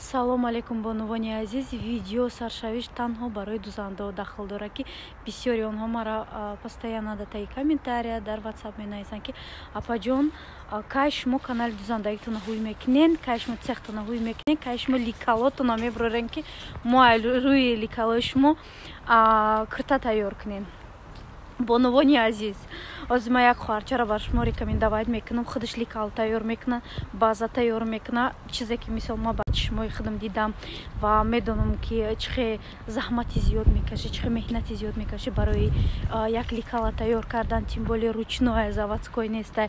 салому алейкум бонувони азиз. Видео саршавиш танҳо барои дузандао дахл дорад ки бисёри онҳо маро постоянно дар таги комментария дар ватсап менависанд ки апаҷон кай шумо канали дузандагитона ҳуй мекунен? Кай шумо цехтона ҳуй мекунен? Кай шумо ликалотона мебурорен ки мо рӯи ликалои шумо кирта тайёр кунем бонувони азиз ҳозир ман як хоҳарчаро бар шумо рекомендовать мекунам. Худаш лекал тайёр мекуна база тайёр мекуна. Чизе ки мисол ма ба чишмои худам дидам ва медонам ки чихе заҳмати зиёд мекаши чихе меҳнати зиёд мекаши барои як лекала тайёр кардан тим более ручное заводской нестай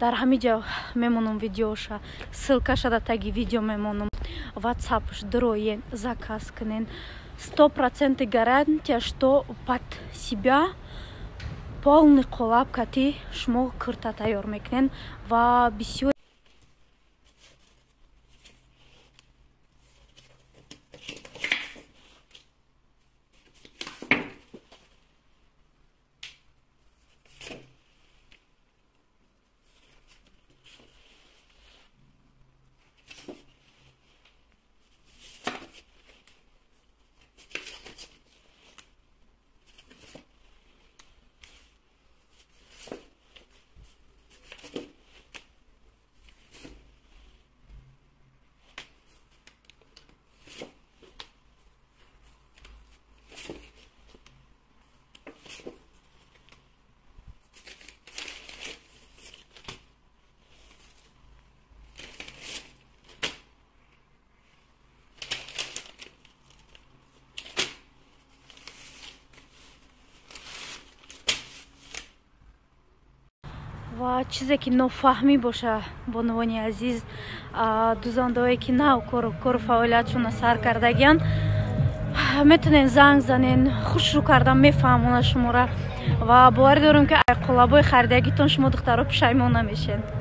дар ҳамин ҷо мемонам видеоша ссилкаша дар таги видео мемонам. Ватсапш дроен заказ кунен. Сто проценты гарантия что под себя полный qoabkati shmo kirta ва va чизе ки нофаҳмӣ боша бонувони азиз дузандое ки нав кору фаъолиятшона сар кардагиян метонен занг занен хушрӯ кардан мефаҳмонад шумора ва боварӣ дорем ки қолабои харидагитон шумо духтаро пушаймон намешед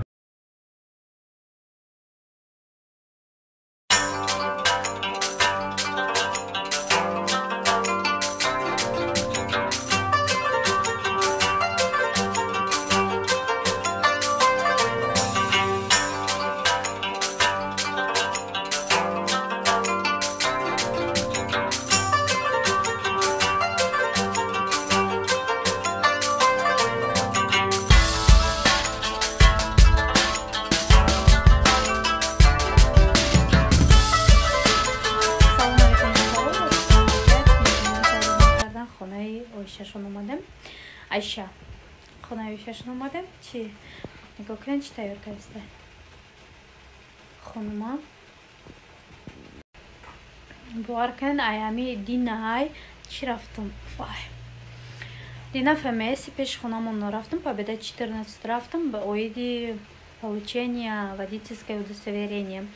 хонаи ойшашон омадем чи? Нигоҳ кунед чи тайёр кардаста хонума бовар кунед аями динаҳай чи рафтум? Дина фмс пеши хонамон рафтум по беда четырнадцать рафтум ба оиди получения водительское удостоверение.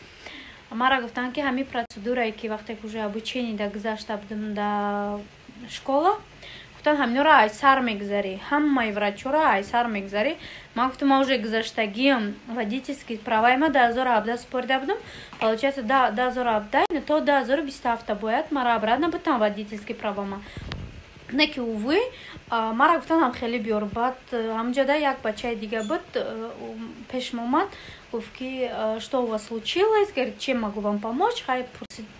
Мара гуфтанд ки ҳамин процедурае ки вақте уже обучение да гузашта будам да школа гуфтан ҳаминоро айсар мегузарӣ. ҳамаи врачоро айсар мегузарӣ. Ман гуфтам ман уже гузаштагиам водительский правайма ду ҳазору ҳабда супорида будам получается ду ҳазору ҳабда то ду ҳазору бисту ҳафта бояд мара обратно бутам водительский правама не ки увы мара гуфтан хеле биёр. Баъд ҳамҷода як бачаи дига буд пешм омад гуфт ки что у вас случилось? Говорит чем могу вам помочь? Хай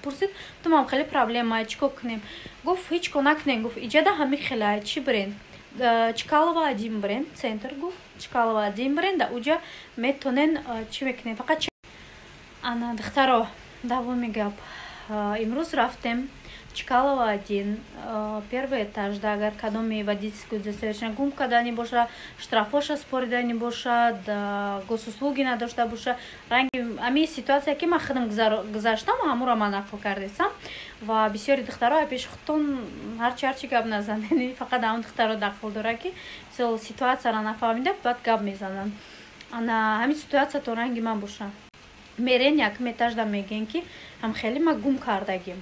пурсид думам хеле проблема чӣ ко кунем? Гуфт ҳеч ко накунем гуфт иҷада ҳами хелай чӣ бренд чкалова один бренд центр гуфт. Чкалова один бренд да уҷа метонен чӣ мекунем? Фақат ана духтаро давоми гап имрӯз рафтем чкалова один э, первый этаж да агар кадоми водительское удостоверение гум кардани боша штрафоша споридани бошад госуслуги надошта боша. Ранги ами ситуация ки ман худам гузаштам ҳамуро ман нафл кардесам ва бисёри духтаро пеши худтон ҳарчи ҳарчи гап назанени фақат ҳамн духтаро дахл дора ки ситуацияро нафаҳмида баъд гап мезананд ана ҳамин ситуация то ранги ман боша. Мерен якм этажда мегӯен ки ҳам хеле ма гум кардагим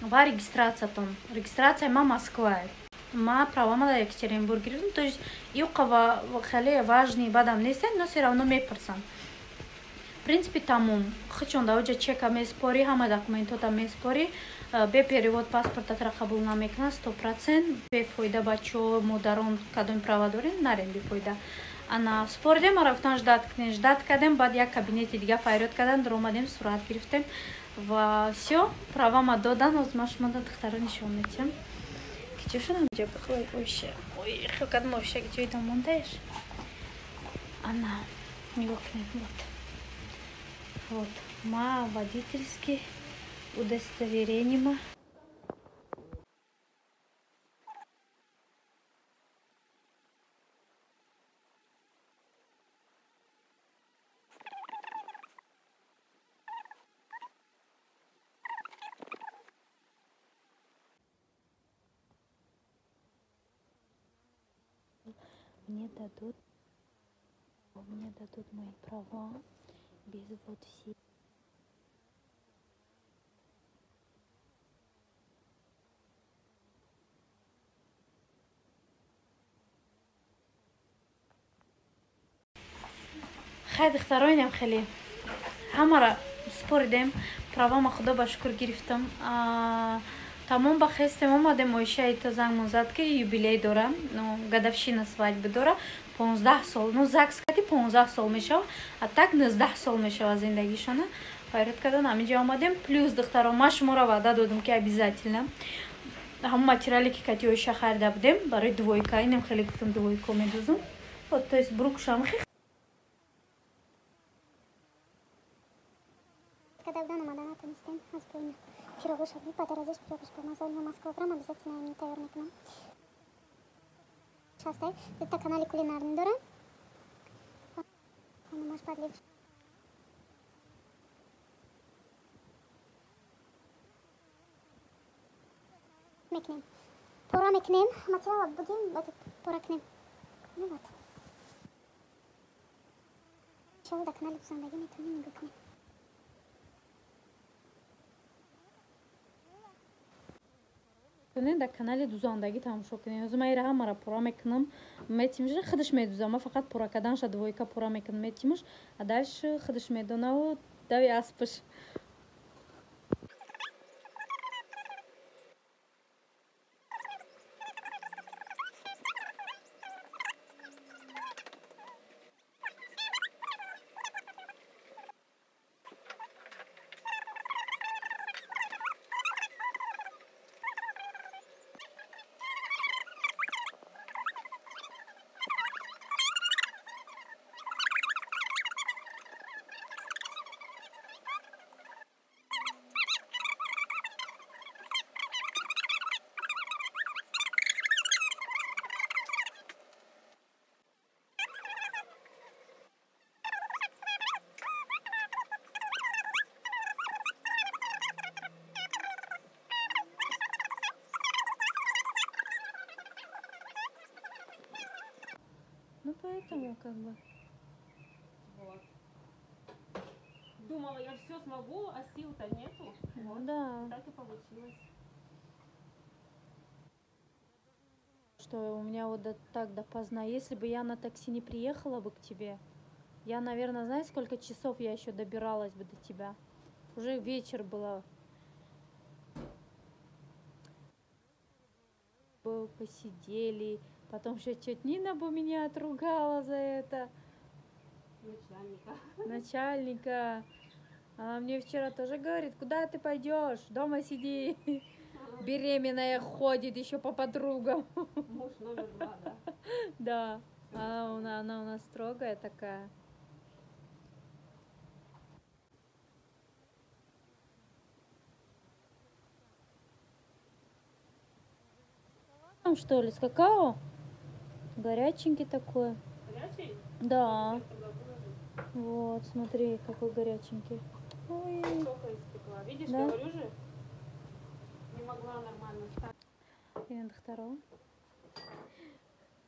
ва регистратсиятон регистрация ма москва ма правама дар екатеринбург гирифтам то есть иқова хеле важни бадам нестен но все равно мепурсанд в принципе тамом хичон даоҷа чека меспорӣ ҳама документота меспорӣ бе перевод паспортатра қабул намекунад сто процент. Бефоида бачаҳо модарон кадоми права дорем нарем бефоида ана споридем ара гуфтан ждат кунем ждат кардем баъд як кабинети дига фарёд кардан дуромадем сурат гирифтем ва все правама додан ҳозир ма шумо да духтара нишон медиҳам чӣ шудам ҷа ой оша ой хокадам ошак ҷойда мондаеш ана нигоҳ кунед вот. Вот ма водительский удостоверение ма мне дадут мне дадут мои права без вот все хай духтароинам хеле. Ҳамара споридем. Правама худо ба шукр гирифтам тамом ба хестем омадем оишаи то зангмон зад ки юбилей дора гадавшина свадьбы дора понздаҳ сол ну загс кади понздаҳ сол мешава а так нуздаҳ сол мешава зиндагишона. Хайрат кардан ҳаминҷа омадем плюс духтаро ма шуморо ваъда додам ки обязательно. Ҳама материале ки кати оиша харида будем барои двойка инем хеле гуфтам двойко медузам. То есть брукшам давно мадана танистем аз поиня пирогу шаби падаразеш пирогуш по мазолина москва брам обязательно они тайёр мекунам шастай дutta канали кулинарный дорам маш подлив мекунем пора мекунем материал будем пора кунем ну вот шоу до канали псандаги метунем нигоҳ кунем кунед дар канали дузондагӣ тамошо кунед ҳозир ман ира ҳамара пурра мекунам метимиш худаш медузам ман фақат пурра карданша двойка пурра мекунам метимиш а дальше худаш медонаву дави аспаш поэтому как бы. Вот. Думала, я все смогу, а сил-то нету. Ну да. Так и получилось. Что у меня вот до, так допоздна. Если бы я на такси не приехала бы к тебе, я, наверное, знаешь, сколько часов я еще добиралась бы до тебя? Уже вечер было. Посидели, Потом еще тетя Нина бы меня отругала за это. Начальника. Начальника. Она мне вчера тоже говорит, куда ты пойдешь? Дома сиди. Беременная ходит еще по подругам. Муж номер два, да? Да. Она, она, она у нас строгая такая. что ли, с какао? Горяченький такой. Горячий? Да. Вот, смотри, какой горяченький. Ой. Сколько испекла. Видишь, да? говорю же, не могла нормально встать. Енді второго.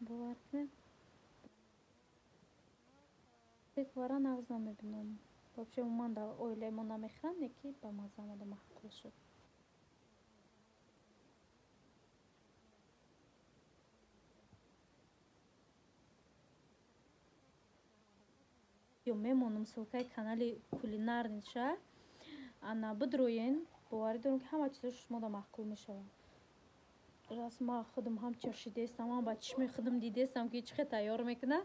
Бывает, Тек варан ağzına мебинам. Вообще уман да ойлаймон намехрам, неки ба мазама ё мемонам ссилкаи канали кулинарниша ана бидроен боварӣ дорам ки ҳама чизо шумода маъқул мешавад раст ма худам ҳамчун шидестам ҳам ба чишмои худам дидестам ки чӣ хел тайёр мекунад.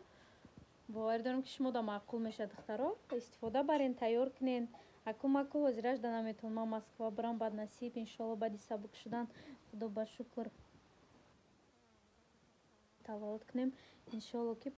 боварӣ дорам ки шумода маъқул мешавад. духтаро истифода барен тайёр кунен аку маку ҳозираш да наметавон ман москва бирам баднасиб иншоалло баъди сабук шудан худо ба шукр. таваллуд кунем. иншоалло ки